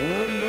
Whoa.